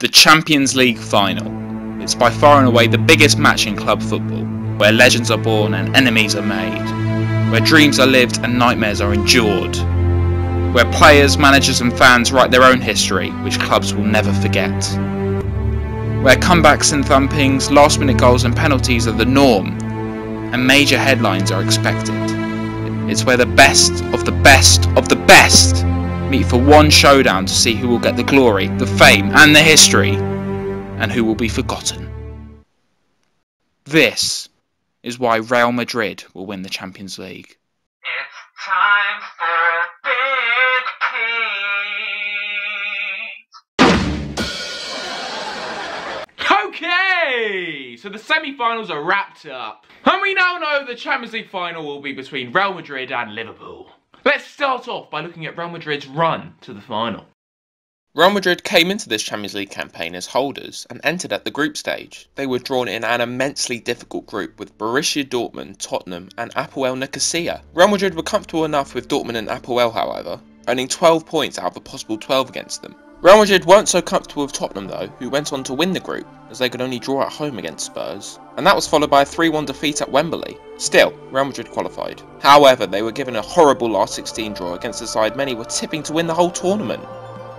The Champions League final. It's by far and away the biggest match in club football, where legends are born and enemies are made, where dreams are lived and nightmares are endured, where players, managers, and fans write their own history, which clubs will never forget, where comebacks and thumpings, last minute goals, and penalties are the norm, and major headlines are expected. It's where the best of the best of the best meet for one showdown to see who will get the glory, the fame, and the history, and who will be forgotten. This is why Real Madrid will win the Champions League. It's time for a Big Pete. Okay, so the semi-finals are wrapped up. And we now know the Champions League final will be between Real Madrid and Liverpool. Let's start off by looking at Real Madrid's run to the final. Real Madrid came into this Champions League campaign as holders and entered at the group stage. They were drawn in an immensely difficult group with Borussia Dortmund, Tottenham and Apoel Nicosia. Real Madrid were comfortable enough with Dortmund and Apoel however, earning 12 points out of a possible 12 against them. Real Madrid weren't so comfortable with Tottenham though, who went on to win the group, as they could only draw at home against Spurs, and that was followed by a 3-1 defeat at Wembley. Still, Real Madrid qualified. However, they were given a horrible last 16 draw against a side many were tipping to win the whole tournament.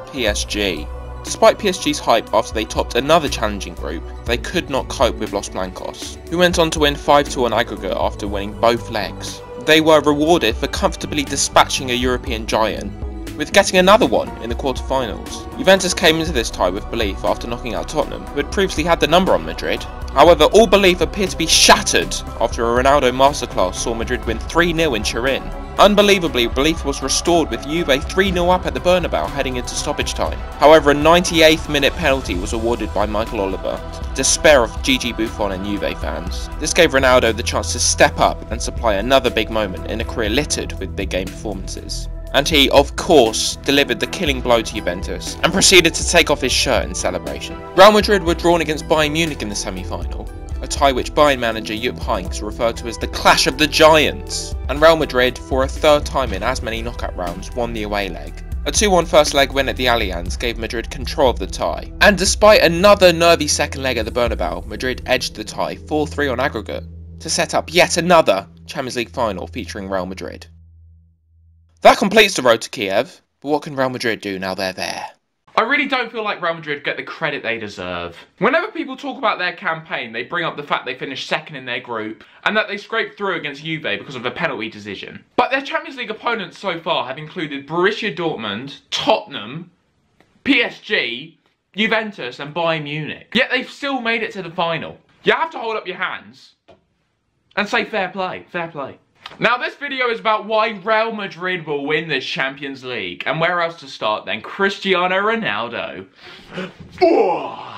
PSG. Despite PSG's hype after they topped another challenging group, they could not cope with Los Blancos, who went on to win 5-2 on aggregate after winning both legs. They were rewarded for comfortably dispatching a European giant, with getting another one in the quarter-finals. Juventus came into this tie with belief after knocking out Tottenham, who had previously had the number on Madrid. However, all belief appeared to be shattered after a Ronaldo masterclass saw Madrid win 3-0 in Turin. Unbelievably, belief was restored with Juve 3-0 up at the Bernabeu heading into stoppage time. However, a 98th minute penalty was awarded by Michael Oliver, to the despair of Gigi Buffon and Juve fans. This gave Ronaldo the chance to step up and supply another big moment in a career littered with big game performances and he, of course, delivered the killing blow to Juventus and proceeded to take off his shirt in celebration. Real Madrid were drawn against Bayern Munich in the semi-final, a tie which Bayern manager Jupp Heynckes referred to as the Clash of the Giants, and Real Madrid, for a third time in as many knockout rounds, won the away leg. A 2-1 first leg win at the Allianz gave Madrid control of the tie, and despite another nervy second leg at the Bernabeu, Madrid edged the tie 4-3 on aggregate, to set up yet another Champions League final featuring Real Madrid. That completes the road to Kiev, but what can Real Madrid do now they're there? I really don't feel like Real Madrid get the credit they deserve. Whenever people talk about their campaign, they bring up the fact they finished second in their group and that they scraped through against Juve because of a penalty decision. But their Champions League opponents so far have included Borussia Dortmund, Tottenham, PSG, Juventus and Bayern Munich. Yet they've still made it to the final. You have to hold up your hands and say fair play, fair play. Now this video is about why Real Madrid will win the Champions League. And where else to start then? Cristiano Ronaldo.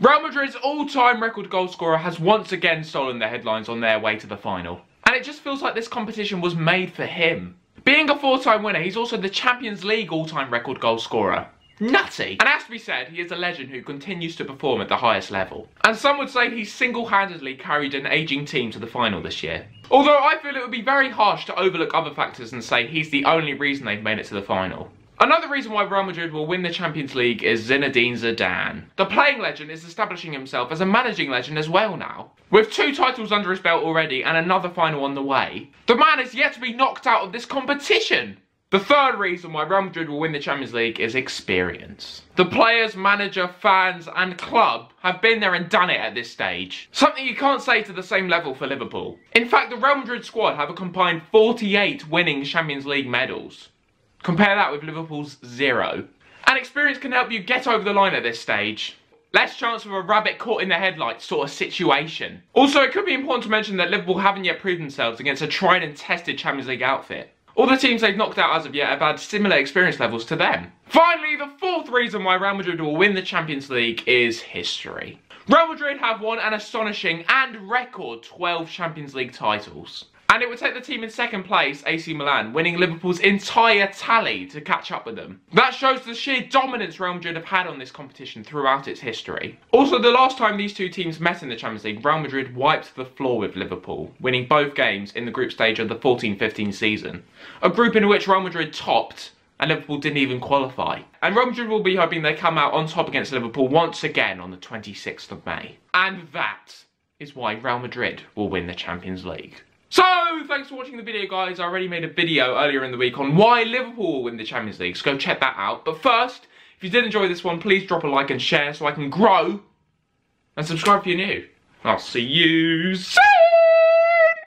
Real Madrid's all-time record goal scorer has once again stolen the headlines on their way to the final. And it just feels like this competition was made for him. Being a four-time winner, he's also the Champions League all-time record goal scorer. Nutty! And as to be said, he is a legend who continues to perform at the highest level. And some would say he single-handedly carried an ageing team to the final this year. Although I feel it would be very harsh to overlook other factors and say he's the only reason they've made it to the final. Another reason why Real Madrid will win the Champions League is Zinedine Zidane. The playing legend is establishing himself as a managing legend as well now. With two titles under his belt already and another final on the way, the man is yet to be knocked out of this competition. The third reason why Real Madrid will win the Champions League is experience. The players, manager, fans and club have been there and done it at this stage. Something you can't say to the same level for Liverpool. In fact, the Real Madrid squad have a combined 48 winning Champions League medals. Compare that with Liverpool's zero. And experience can help you get over the line at this stage. Less chance of a rabbit caught in the headlights sort of situation. Also, it could be important to mention that Liverpool haven't yet proved themselves against a tried and tested Champions League outfit. All the teams they've knocked out as of yet have had similar experience levels to them. Finally, the fourth reason why Real Madrid will win the Champions League is history. Real Madrid have won an astonishing and record 12 Champions League titles. And it would take the team in second place, AC Milan, winning Liverpool's entire tally to catch up with them. That shows the sheer dominance Real Madrid have had on this competition throughout its history. Also, the last time these two teams met in the Champions League, Real Madrid wiped the floor with Liverpool, winning both games in the group stage of the 14-15 season. A group in which Real Madrid topped and Liverpool didn't even qualify. And Real Madrid will be hoping they come out on top against Liverpool once again on the 26th of May. And that is why Real Madrid will win the Champions League. So, thanks for watching the video, guys. I already made a video earlier in the week on why Liverpool will win the Champions League, so go check that out. But first, if you did enjoy this one, please drop a like and share so I can grow. And subscribe if you're new. I'll see you soon!